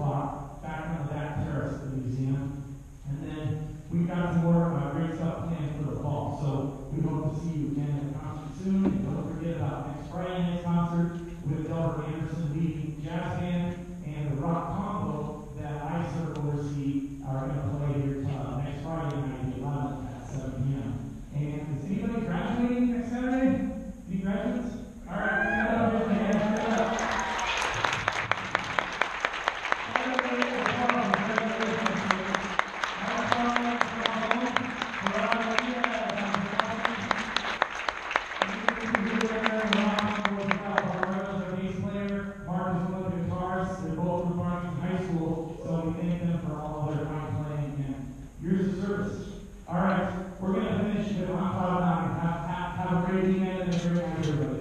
o'clock, back on back terrace of the museum. And then we've got some more, uh, great stuff don't a have a great evening and a great night, everybody.